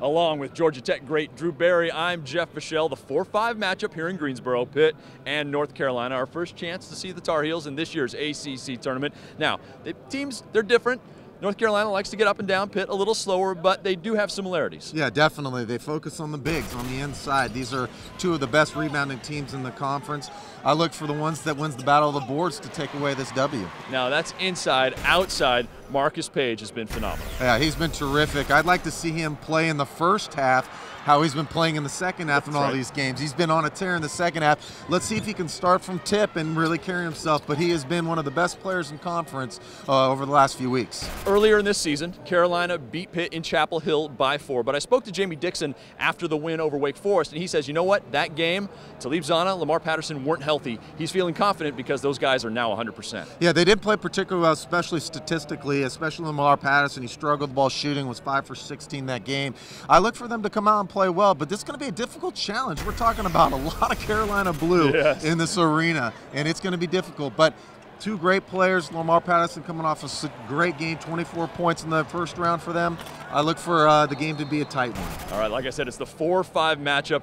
Along with Georgia Tech great Drew Barry, I'm Jeff Fischel. The 4-5 matchup here in Greensboro, Pitt and North Carolina. Our first chance to see the Tar Heels in this year's ACC tournament. Now, the teams, they're different. North Carolina likes to get up and down, Pitt a little slower, but they do have similarities. Yeah, definitely. They focus on the bigs on the inside. These are two of the best rebounding teams in the conference. I look for the ones that wins the battle of the boards to take away this W. Now that's inside, outside. Marcus Paige has been phenomenal. Yeah, he's been terrific. I'd like to see him play in the first half how he's been playing in the second half in all right. these games. He's been on a tear in the second half. Let's see if he can start from tip and really carry himself. But he has been one of the best players in conference uh, over the last few weeks. Earlier in this season, Carolina beat Pitt in Chapel Hill by four. But I spoke to Jamie Dixon after the win over Wake Forest, and he says, you know what? That game, Talib Zanna, Lamar Patterson weren't healthy. He's feeling confident because those guys are now 100%. Yeah, they didn't play particularly well, especially statistically, especially Lamar Patterson. He struggled ball shooting, was 5 for 16 that game. I look for them to come out and play well, but this is going to be a difficult challenge. We're talking about a lot of Carolina blue Yes. in this arena, and it's going to be difficult. But two great players, Lamar Patterson coming off a great game, 24 points in the first round for them. I look for uh, the game to be a tight one. All right, like I said, it's the 4 5 matchup.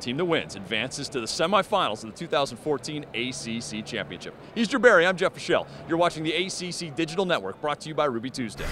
Team that wins advances to the semifinals of the 2014 ACC Championship. He's Drew Barry. I'm Jeff Fischel. You're watching the ACC Digital Network brought to you by Ruby Tuesday.